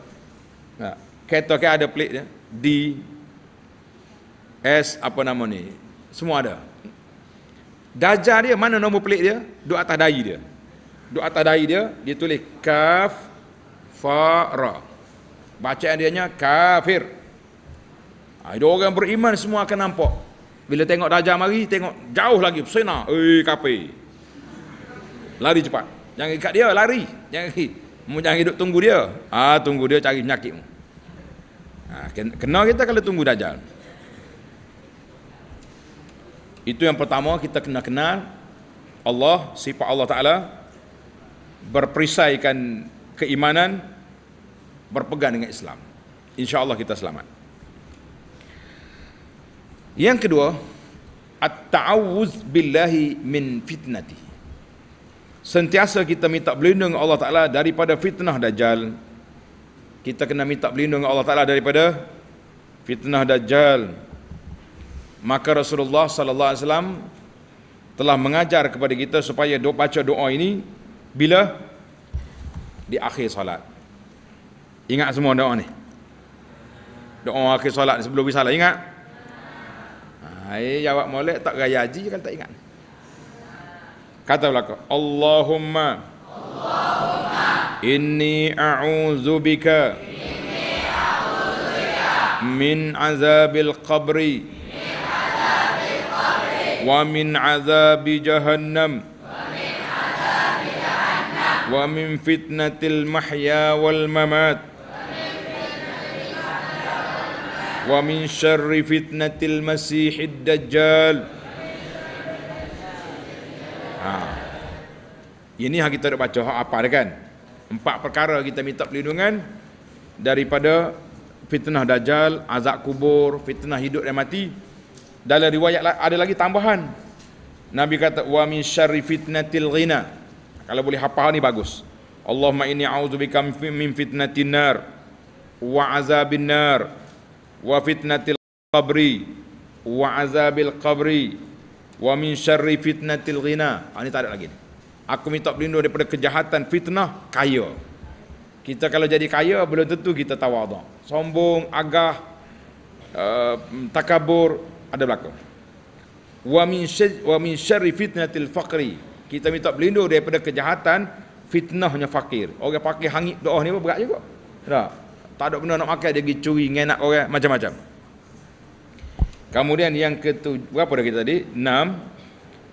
kereta kan ada pelik dia? D S apa nama ni? Semua ada Dajar dia mana nombor pelik dia duduk atas dahi dia duduk atas dahi dia dia tulis kaf fa ra bacaan dia nya kafir ada orang beriman semua akan nampak. Bila tengok Dajjal mari, tengok jauh lagi, sena, eh kape. Lari cepat. Jangan ikat dia, lari. Jangan jangan hidup tunggu dia. Ah, tunggu dia cari penyakit. Ah, kena kita kalau tunggu Dajjal. Itu yang pertama kita kena kenal Allah, sifat Allah Taala berperisaikan keimanan berpegang dengan Islam. Insya-Allah kita selamat. Yang kedua, at-ta'awuz billahi min fitnati. Sentiasa kita minta berlindung Allah Taala daripada fitnah dajjal. Kita kena minta berlindung Allah Taala daripada fitnah dajjal. Maka Rasulullah sallallahu alaihi wasallam telah mengajar kepada kita supaya doa baca doa ini bila di akhir solat. Ingat semua doa ni. Doa akhir solat sebelum bersalat ingat? Hai jawab molek tak gaya haji kan tak ingat. Kata belaka Allahumma Allahumma inni a'udzu bika inni a'udzu bika min azabil qabri min fitnatil mahya wal mamat. Wa min syarri fitnatil masihid dajjal. Ha. ini yang kita nak baca apa dia kan? Empat perkara kita minta perlindungan daripada fitnah dajjal azab kubur fitnah hidup dan mati dalam riwayat ada lagi tambahan Nabi kata wa min syarri fitnatil ghina kalau boleh hafal ni bagus Allahumma inni a'udzubika min fitnatin nar wa azabin nar wa fitnatil qabri wa azabil qabri wa min syarri fitnatil ghina. Ha, ini tak ada lagi. Aku minta berlindung daripada kejahatan fitnah kaya. Kita kalau jadi kaya belum tentu kita tawaduk. Sombong, agah, uh, takabur ada belakang. Wa min wa min syarri fitnatil faqri. Kita minta berlindung daripada kejahatan fitnahnya fakir. Orang pakai hangit doa ni berat juga. Tak? tak ada benda nak makan dia pergi curi ngenak orang macam-macam kemudian yang ketujuh berapa dah kita tadi enam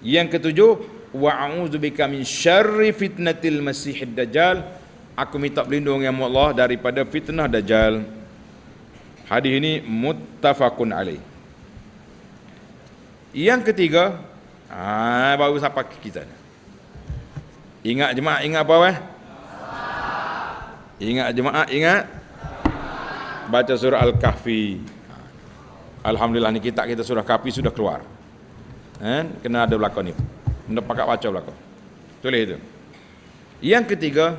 yang ketujuh wa a'udzubika min syarri fitnatil masihid dajjal aku minta berlindung ya Allah daripada fitnah dajjal hadis ini muttafaqun alaih yang ketiga ah baru siapa kita ingat jemaah ingat apa eh ingat jemaah ingat baca surah Al-Kahfi. Alhamdulillah ni kitab kita surah Kahfi sudah keluar. Eh, kena ada belakang ni. Kena pakai baca belakang. Tulis itu. Yang ketiga,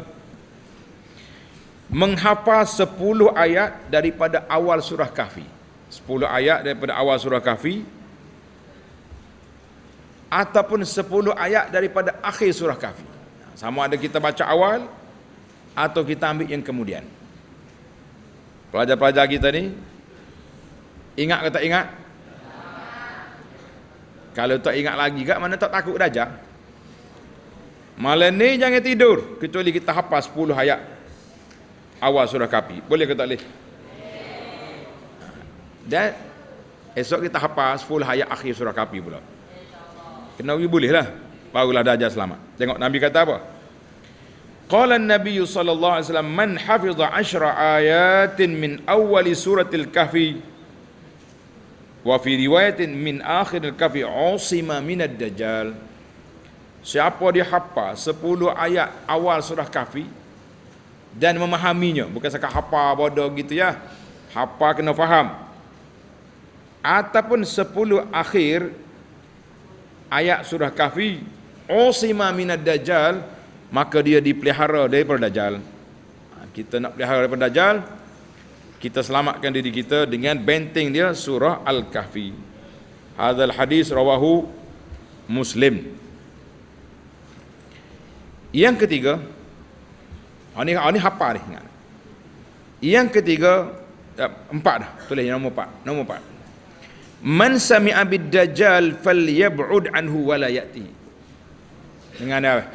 menghafal 10 ayat daripada awal surah Kahfi. 10 ayat daripada awal surah Kahfi ataupun 10 ayat daripada akhir surah Kahfi. Sama ada kita baca awal atau kita ambil yang kemudian. Pelajar-pelajar kita ni ingat ke tak ingat? Kalau tak ingat lagi kat mana tak takut dah Malam ni jangan tidur kecuali kita hafal 10 ayat awal surah Kafi. Boleh ke tak boleh? Dan esok kita hafal 10 ayat akhir surah Kafi pula. Kena boleh lah. Barulah dah selamat. Tengok Nabi kata apa? Qala an-nabiy sallallahu alaihi wasallam man hafiza 'ashra ayatin min awwali suratil kahfi wa fi riwayatin min akhiril kahfi usima minad dajjal Siapa dia hafal 10 ayat awal surah kahfi dan memahaminya bukan sekadar hafal bodoh gitu ya hafal kena faham ataupun 10 akhir ayat surah kahfi usima minad dajjal maka dia dipelihara daripada dajjal. Ha, kita nak pelihara daripada dajjal kita selamatkan diri kita dengan benteng dia surah al-kahfi. Hadzal hadis rawahu muslim. Yang ketiga ini ha, ini ha, apa ni ingat. Yang ketiga empat dah tulis nombor empat nombor empat man sami'a bid dajjal falyab'ud anhu wa la ya'ti dengan apa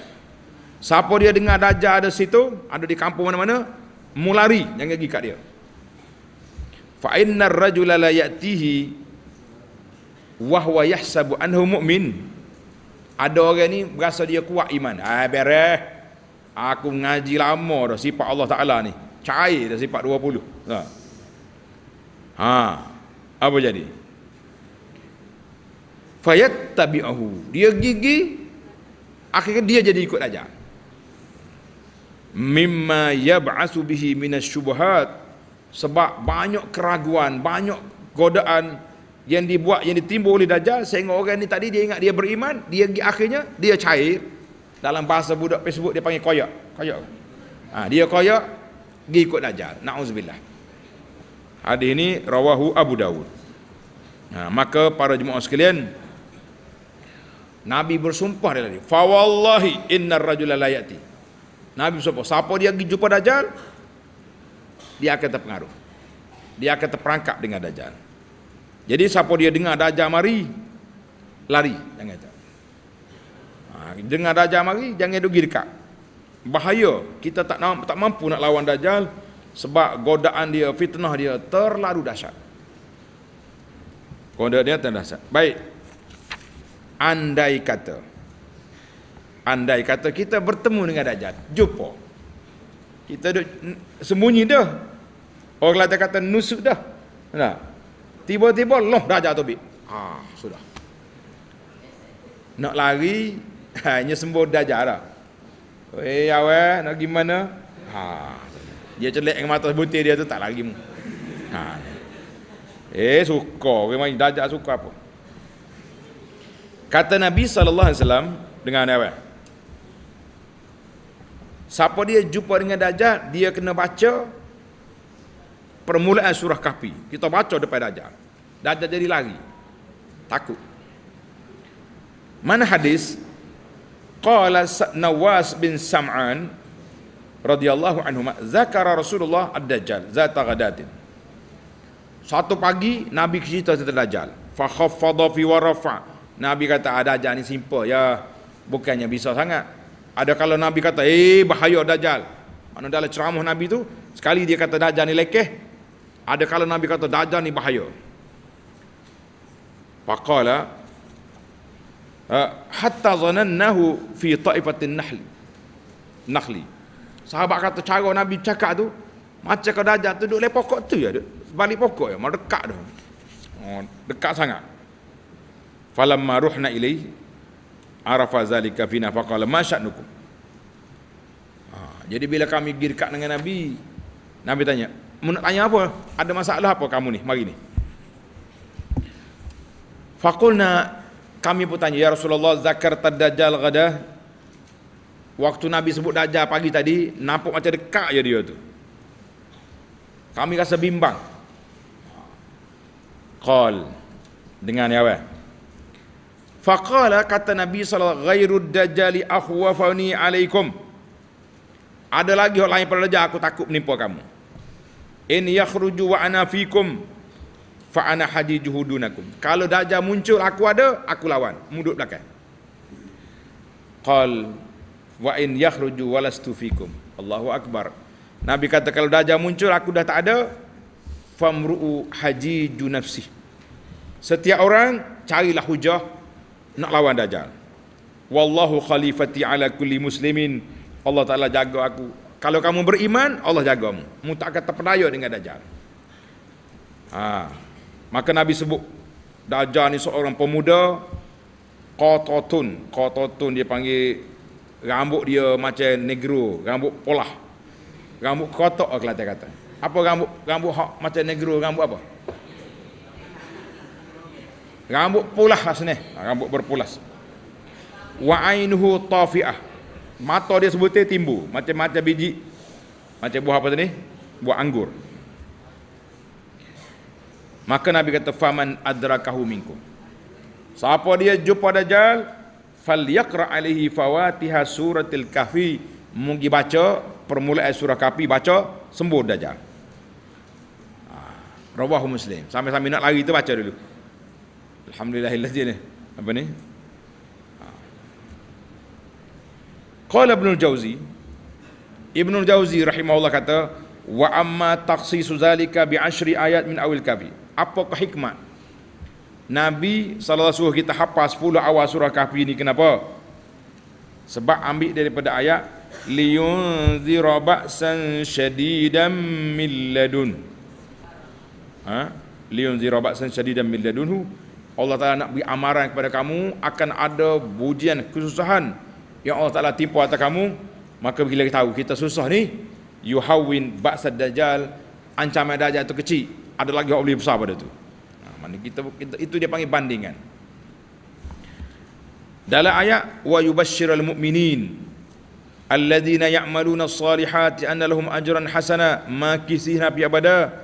Siapa dia dengar dajjal ada situ, ada di kampung mana-mana, mulari jangan pergi kat dia. Fa innar rajula la ya'tihi wa huwa yahsabu annahu mu'min. Ada orang ni berasa dia kuat iman. Ah beres. Aku ngaji lama dah sifat Allah Taala ni. Cair dah sifat 20. Ha. Ha. Apa jadi? Fayattabi'uhu. Dia gigi akhirnya dia jadi ikut dajjal mimma yab'asu bihi minas syubhat sebab banyak keraguan banyak godaan yang dibuat yang ditimbul oleh dajjal sehingga orang ni tadi dia ingat dia beriman dia akhirnya dia cair. Dalam bahasa budak Facebook dia panggil koyak. Koyak ha, dia koyak pergi ikut dajjal. Na'udzubillah. Hadis ini rawahu Abu Dawud. Ha, maka para jemaah sekalian Nabi bersumpah dia tadi fa wallahi innar rajula la yati Nabi bersumpah siapa dia pergi jumpa dajjal dia akan terpengaruh dia akan terperangkap dengan dajjal jadi siapa dia dengar dajjal mari lari jangan tak Ha, dengar Dajjal mari jangan duduk dekat. Bahaya. Kita tak tak mampu nak lawan Dajjal sebab godaan dia, fitnah dia terlalu dahsyat. Godaan dia terlalu dahsyat. Baik. Andai kata andai kata kita bertemu dengan Dajjal, jumpa. Kita duduk sembunyi dah. Orang lain kata nusuk dah. Nah. Tiba-tiba loh Dajjal tu Ah, sudah. Nak lari <laughs> hanya sembuh dajjal lah. Eh awak nak gimana? Ha. Dia celek dengan mata butir dia tu tak lagi. Ha. Eh suka memang dajjal suka apa? Kata Nabi sallallahu alaihi wasallam dengan apa? Siapa dia jumpa dengan dajjal, dia kena baca permulaan surah Kahfi. Kita baca depan dajjal. Dajjal jadi lari. Takut. Mana hadis Qala Nawas bin Sam'an radhiyallahu anhu zakara Rasulullah ad-Dajjal zata ghadatin. Satu pagi Nabi cerita tentang Dajjal. Fa khaffadha fi wa. Nabi kata ada ah, Dajjal ni simple ya. Bukannya bisa sangat. Ada kalau Nabi kata eh bahaya Dajjal. Mana dalam ceramah Nabi tu sekali dia kata Dajjal ni lekeh. Ada kalau Nabi kata Dajjal ni bahaya. Faqala Ha, hatta zanannahu fi ta'ifatin nahli nakhli sahabat kata cara nabi cakap tu macam kau dajjal tu duduk le pokok tu ya balik pokok ya mau dekat dah oh, dekat sangat falamma ruhna ilai arafa zalika fina faqala ma sya'nukum ha, jadi bila kami pergi dekat dengan nabi nabi tanya mau tanya apa ada masalah apa kamu ni mari ni faqulna kami pun tanya, Ya Rasulullah, zakar tadajjal gada. Waktu Nabi sebut dajjal pagi tadi, nampak macam dekat je dia tu. Kami rasa bimbang. Qal. Dengan ya apa? Faqala kata Nabi sallallahu ghairu dajjali akhwafani alaikum. Ada lagi orang lain pada dajjal aku takut menimpa kamu. In yakhruju wa ana fikum fa ana hadijuhudunakum kalau dajjal muncul aku ada aku lawan. Muduk belakang. Qal wa in yakhruju walastu fikum. Allahu akbar. Nabi kata kalau dajjal muncul aku dah tak ada famru'u hajiju nafsi setiap orang carilah hujah nak lawan dajjal. Wallahu khalifati ala kulli muslimin. Allah taala jaga aku. Kalau kamu beriman Allah jagamu. Mu tak akan terpedaya dengan dajjal. Ha. Maka Nabi sebut Dajjal ni seorang pemuda Qototun. Qototun dia panggil Rambut dia macam negro Rambut polah. Rambut kotok lah Kelantan kata. Apa rambut rambut hak macam negro Rambut apa? Rambut pulah lah sini Rambut berpulas Wa'ainuhu tafi'ah Mata dia sebutnya timbu Macam-macam biji Macam buah apa tadi? Buah anggur Maka Nabi kata faman adrakahu minkum. Siapa dia jumpa dajjal falyaqra alaihi fawatiha suratil kahfi mugi baca permulaan surah kahfi baca sembuh dajjal. Ha, rawahu muslim. Sampai-sampai nak lari tu baca dulu. Alhamdulillahilladzi ni. Apa ni? Ha. Qala Ibnu Jauzi. Ibnu Jauzi rahimahullah kata wa amma takhsisu zalika bi ashri ayat min awil kafi. Apakah hikmat? Nabi sallallahu suruh kita hafal 10 awal surah kahfi ni kenapa? Sebab ambil daripada ayat liyunzira ba'san syadidan min ladun. Ha? Liyunzira ba'san syadidan min ladunhu Allah Taala nak beri amaran kepada kamu akan ada bujian kesusahan yang Allah Taala timpa atas kamu maka bila kita tahu kita susah ni yuhawin ba'sad dajjal ancaman dajjal tu kecil ada lagi orang lebih besar pada tu. mana kita, kita itu dia panggil bandingan dalam ayat wa yubashshirul mu'minin alladhina ya'maluna as-salihati anna lahum ajran hasana makisina fi abada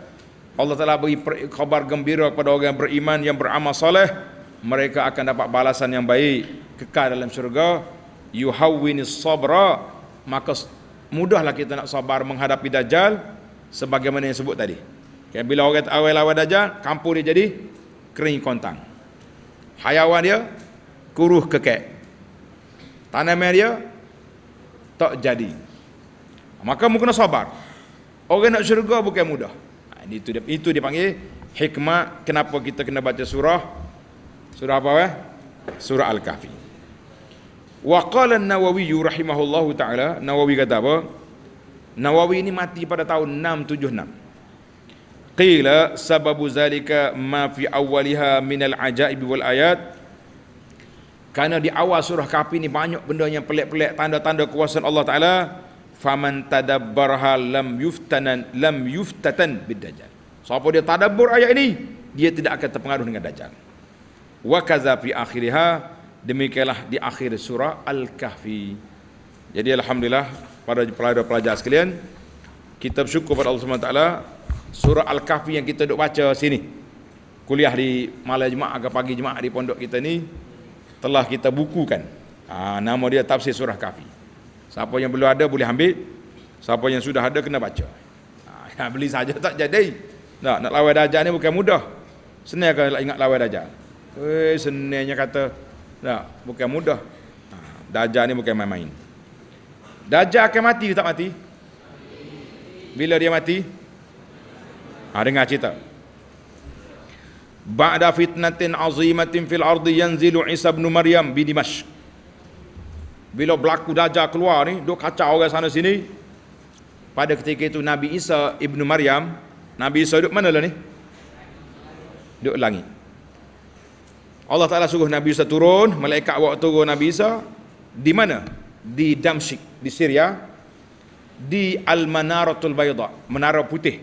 Allah Taala beri khabar gembira kepada orang yang beriman yang beramal soleh mereka akan dapat balasan yang baik kekal dalam syurga. Yuhawwinis sabra maka mudahlah kita nak sabar menghadapi dajjal sebagaimana yang sebut tadi. Okay, bila orang awal lawan dajjal kampung dia jadi kering kontang. Hayawan dia kuruh kekek. Tanaman dia tak jadi. Maka mu kena sabar. Orang nak syurga bukan mudah itu dia itu dia panggil hikmah kenapa kita kena baca surah. Surah apa eh? surah al-kahfi. Wa qala an-nawawi rahimahullahu taala nawawi kata apa? Nawawi ini mati pada tahun 676 qila sababu zalika ma fi awwaliha min al-ajaib wal ayat. Kerana di awal surah kahfi ini banyak benda yang pelik-pelik tanda-tanda kuasa Allah taala faman tadabbarha lam yuftanan lam yuftatan bidajjal siapa dia tadabbur ayat ini dia tidak akan terpengaruh dengan dajjal. Wa kaza fi akhiriha demikianlah di akhir surah al-kahfi. Jadi alhamdulillah para pelajar-pelajar sekalian kita bersyukur kepada Allah SWT surah al-kahfi yang kita duk baca sini. Kuliah di malam jumaat atau pagi jumaat di pondok kita ni telah kita bukukan. Ha, nama dia tafsir surah kahfi Siapa yang belum ada boleh ambil. Siapa yang sudah ada kena baca. Ha, <laughs> beli saja tak jadi. Tak, nak lawan dajjal ni bukan mudah. Senang ke ingat lawan dajjal? Eh, senangnya kata. Tak, bukan mudah. Ha, dajjal ni bukan main-main. Dajjal akan mati tak mati? Bila dia mati? Ha, dengar cerita. Ba'da fitnatin azimatin fil ardi yanzilu Isa bin Maryam bi Dimashq bila berlaku dajjal keluar ni duk kacau orang sana sini. Pada ketika itu Nabi Isa ibnu Maryam Nabi Isa duduk mana lah ni? Duduk langit. Allah Ta'ala suruh Nabi Isa turun malaikat bawa turun Nabi Isa. Di mana? Di Damsyik di Syria. Di Al-Manaratul Bayda menara putih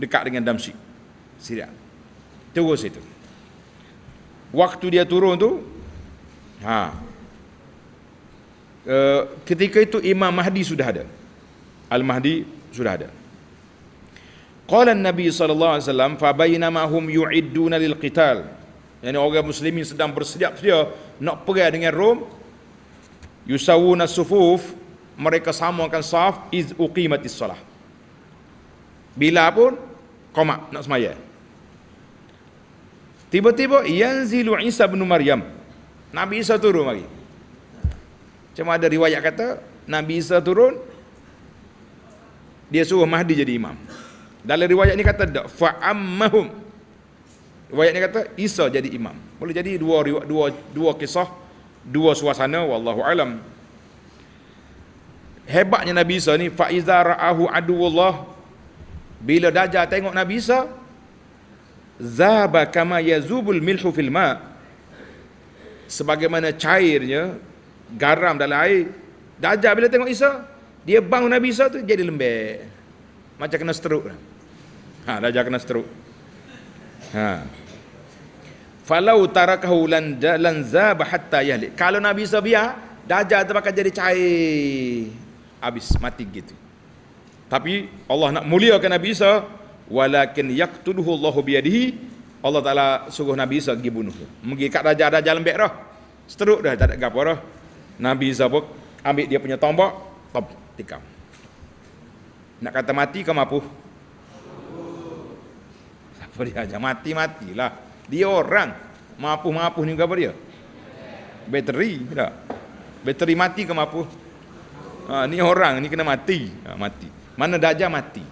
dekat dengan Damsyik Syria. Terus itu waktu dia turun tu ha ketika itu Imam Mahdi sudah ada. Al-Mahdi sudah ada. Qala Nabi sallallahu alaihi wasallam fa bainama hum yu'idduna lil qital. Yani orang muslimin sedang bersedia-sedia nak perang dengan Rom. Yusawuna sufuf mereka samakan saf iz uqimatis salah. Bila pun qomat nak semaya. Tiba-tiba yanzilu Isa bin Maryam. Nabi Isa turun lagi. Cuma ada riwayat kata Nabi Isa turun dia suruh Mahdi jadi imam. Dalam riwayat ni kata dak fa'ammahum. Riwayat ni kata Isa jadi imam. Boleh jadi dua dua dua kisah, dua suasana wallahu alam. Hebatnya Nabi Isa ni fa iza ra'ahu aduwullah bila dajjal tengok Nabi Isa zaba kama yazubul milhu fil ma sebagaimana cairnya garam dalam air. Dajjal bila tengok Isa, dia bangun Nabi Isa tu jadi lembek. Macam kena stroke. Ha, Dajjal kena stroke. Ha. Falau tarakahu lan lan zab hatta yahlik. Kalau Nabi Isa biar, Dajjal tu bakal jadi cair. Habis mati gitu. Tapi Allah nak muliakan Nabi Isa, walakin yaqtuluhu Allahu biyadihi. Allah Taala suruh Nabi Isa pergi bunuh. Mungkin kat Dajjal Dajjal lembek dah. Stroke dah tak ada gapo dah. Nabi Zabuk ambil dia punya tombak, top, tikam. Nak kata mati ke mampu? Apa dia aja mati matilah. Dia orang mampu mampu ni apa dia? Bateri, tak? Bateri mati ke mampu? Ha, ni orang ni kena mati, ha, mati. Mana dajjal mati?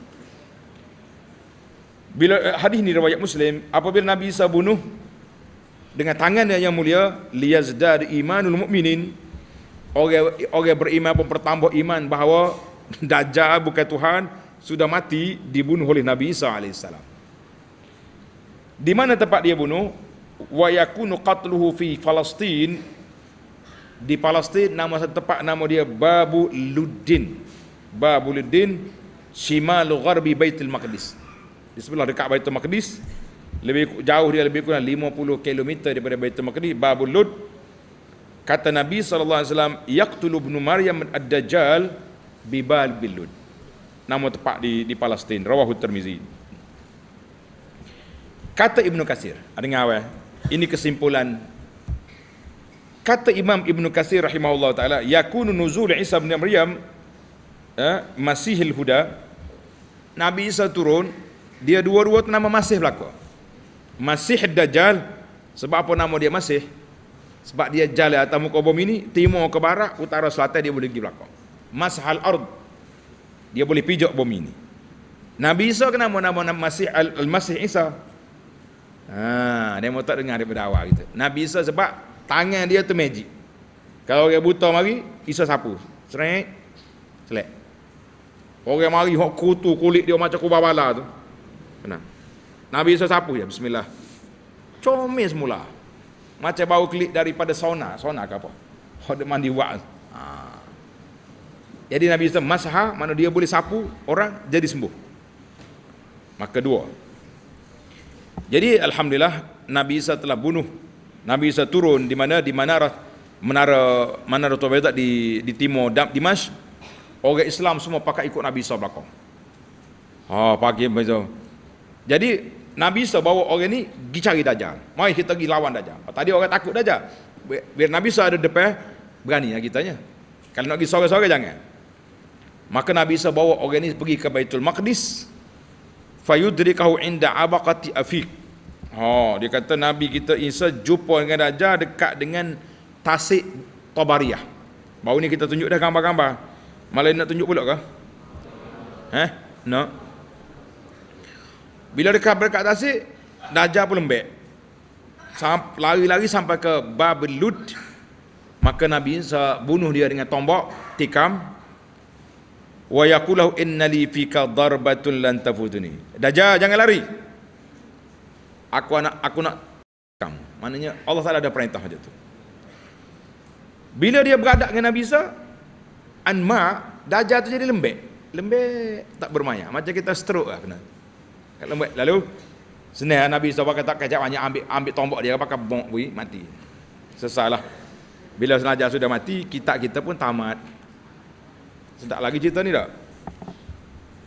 Bila eh, hadis ni riwayat Muslim, apabila Nabi Isa bunuh dengan tangan yang mulia, liyazdad imanul mukminin orang orang beriman pun bertambah iman bahawa <laughs> Dajjal bukan Tuhan sudah mati dibunuh oleh Nabi Isa alaihissalam. Di mana tempat dia bunuh? Wa yakunu qatluhu fi Palestin. Di Palestin nama satu tempat nama dia Babu Luddin. Babu Luddin shimal gharbi Baitul Maqdis. Di sebelah dekat Baitul Maqdis lebih jauh dia lebih kurang 50 km daripada Baitul Maqdis Babul Lud kata Nabi wasallam yaqtulu ibnu Maryam ad-dajjal bibal bilud. Nama tepat di di Palestin rawahu Tirmizi. Kata Ibnu Kasir ada ngawai eh? ini kesimpulan. Kata Imam Ibnu Kasir rahimahullah taala yakunu nuzul Isa bin Maryam eh, Masihil Huda. Nabi Isa turun dia dua-dua nama Masih berlaku. Masih Dajjal sebab apa nama dia Masih sebab dia jalan atas muka bumi ini timur ke barat utara selatan dia boleh pergi belakang. Masahal ard. Dia boleh pijak bumi ini Nabi Isa kenapa nama nama Masih Al-Masih Isa. Ha, dia mau tak dengar daripada awal gitu. Nabi Isa sebab tangan dia tu magic. Kalau orang buta mari Isa sapu. Serek selek orang mari hok kutu kulit dia macam kubah bala tu. Kenapa? Nabi Isa sapu ya bismillah. Comel semula. Macam bau klik daripada sauna, sauna ke apa? Hok mandi wak. Ha. Jadi Nabi Isa masah mana dia boleh sapu orang jadi sembuh. Maka dua. Jadi alhamdulillah Nabi Isa telah bunuh. Nabi Isa turun di mana di mana menara menara Tawaidah di di timur Dimash. Orang Islam semua pakai ikut Nabi Isa belakang. Ha, pagi begitu. Jadi Nabi Isa bawa orang ni pergi cari Dajjal. Mari kita pergi lawan Dajjal. Tadi orang takut Dajjal. Biar Nabi Isa ada depan, berani lah kitanya. Kalau nak pergi sore-sore jangan. Maka Nabi Isa bawa orang ni pergi ke Baitul Maqdis. Fayudrikahu inda abaqati afiq. Oh, dia kata Nabi kita Isa jumpa dengan Dajjal dekat dengan tasik Tabariyah. Baru ni kita tunjuk dah gambar-gambar. Malah nak tunjuk pula ke? Eh? Nak? No. Bila dekat berkat tasik, Dajjal pun lembek. Lari-lari sampai ke Babel Lud. Maka Nabi Isa bunuh dia dengan tombak, tikam. Wa yakulahu inna li fika darbatun lan tafutuni. Dajjal jangan lari. Aku nak aku nak kamu. Maknanya Allah Taala ada perintah macam tu. Bila dia beradak dengan Nabi Isa, Anma, Dajjal tu jadi lembek. Lembek tak bermaya. Macam kita stroke lah kena kat lembut lalu senang Nabi SAW kata kacau banyak ambil ambil tombak dia. Pakai bom bui mati. Sesalah bila senaja sudah mati kita kita pun tamat. Sedap lagi cerita ni tak?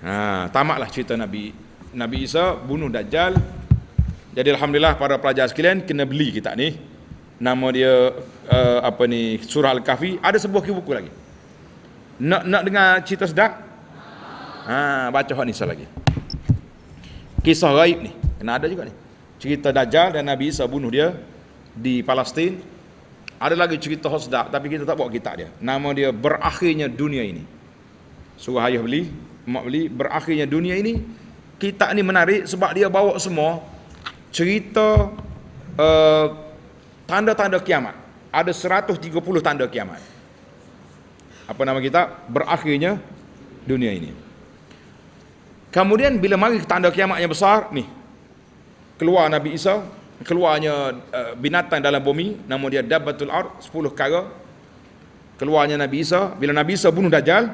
Ha, tamatlah cerita Nabi. Nabi Isa bunuh Dajjal. Jadi Alhamdulillah para pelajar sekalian kena beli kita ni. Nama dia uh, apa ni surah Al-Kahfi. Ada sebuah buku lagi. Nak nak dengar cerita sedap? Ha, baca hak ni lagi kisah gaib ni. Kena ada juga ni. Cerita Dajjal dan Nabi Isa bunuh dia di Palestin. Ada lagi cerita Hosdak tapi kita tak bawa kitab dia. Nama dia berakhirnya dunia ini. Suruh ayah beli mak beli berakhirnya dunia ini. Kitab ni menarik sebab dia bawa semua cerita uh, tanda-tanda kiamat. Ada 130 tanda kiamat. Apa nama kita berakhirnya dunia ini Kemudian bila mari tanda kiamat yang besar ni. Keluar Nabi Isa keluarnya uh, binatang dalam bumi nama dia Dabbatul Ard 10 kara keluarnya Nabi Isa. Bila Nabi Isa bunuh Dajjal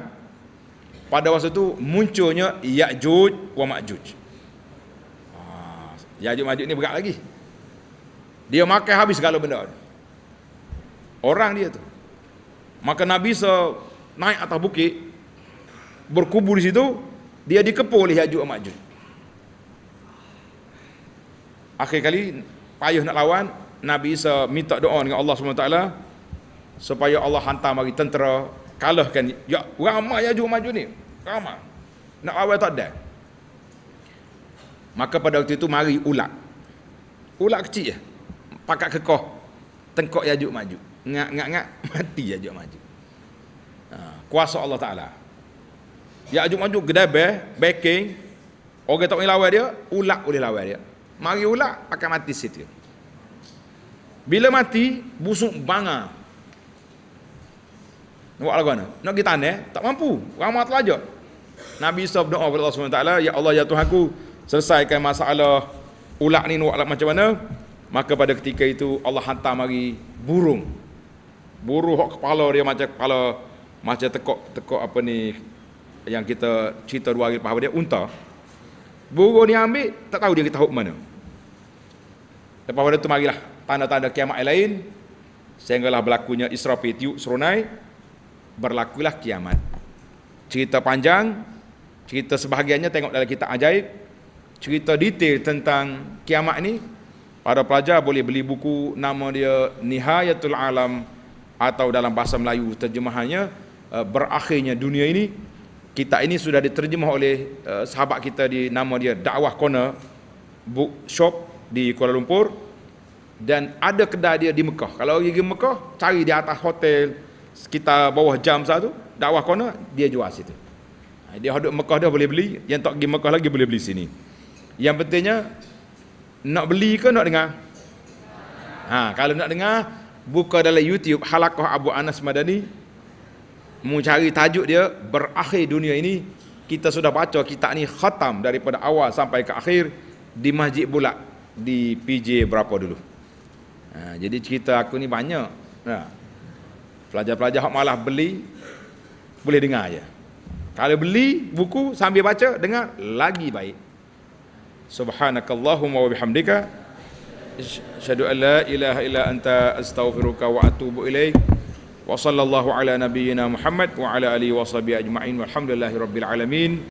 pada masa itu munculnya Ya'juj wa Ma'juj. Ah, Ya'juj Ma'juj ni berat lagi. Dia makan habis segala benda. Orang dia tu. Maka Nabi Isa naik atas bukit berkubur di situ dia dikepul oleh Ya'juj Ma'juj. Akhir kali payah nak lawan, Nabi Isa minta doa dengan Allah SWT supaya Allah hantar mari tentera kalahkan ya ramai Ya'juj Ma'juj ni. Ramai. Nak awal tak ada. Maka pada waktu itu mari ulat. Ulat kecil je. Pakat kekoh. Tengkok Ya'juj Ma'juj. Ngak ngak ngak <laughs> mati Ya'juj Ma'juj. Ha, kuasa Allah Taala. Ya ajuk maju kedai be, backing. Orang tak boleh lawan dia, ulak boleh lawan dia. Mari ulak pakai mati situ. Bila mati, busuk banga. Buat lagu mana? Nak kita aneh, tak mampu. Ramah aja. Nabi Isa berdoa kepada Allah SWT, Ya Allah, Ya Tuhanku, selesaikan masalah ulak ni buat macam mana. Maka pada ketika itu, Allah hantar mari burung. Burung kepala dia macam kepala, macam tekok, tekok apa ni, yang kita cerita dua hari lepas dia unta burung ni ambil tak tahu dia kita tahu mana Lepas pada tu marilah tanda-tanda kiamat yang lain. Sehinggalah berlakunya Israfil tiup serunai. Berlakulah kiamat. Cerita panjang. Cerita sebahagiannya tengok dalam kitab ajaib. Cerita detail tentang kiamat ni. Para pelajar boleh beli buku nama dia Nihayatul Alam atau dalam bahasa Melayu terjemahannya eh, berakhirnya dunia ini kitab ini sudah diterjemah oleh uh, sahabat kita di nama dia Dakwah Corner Bookshop di Kuala Lumpur dan ada kedai dia di Mekah. Kalau pergi Mekah, cari di atas hotel sekitar bawah jam satu, Dakwah Corner dia jual situ. Ha, dia hadut Mekah dia boleh beli, yang tak pergi Mekah lagi boleh beli sini. Yang pentingnya nak beli ke nak dengar? Ha, kalau nak dengar, buka dalam YouTube Halakah Abu Anas Madani mencari tajuk dia berakhir dunia ini. Kita sudah baca kitab ni khatam daripada awal sampai ke akhir di Masjid Bulak di PJ berapa dulu. Ha, jadi cerita aku ni banyak. Ha. pelajar-pelajar hak malah beli boleh dengar aja kalau beli buku sambil baca dengar lagi baik. Subhanakallahumma wa bihamdika. Asyhadu an la ilaha illa anta astaghfiruka wa atubu ilaik wa sallallahu ala nabiyyina Muhammad wa ala alihi wa sahbihi ajma'in. Walhamdulillahi alamin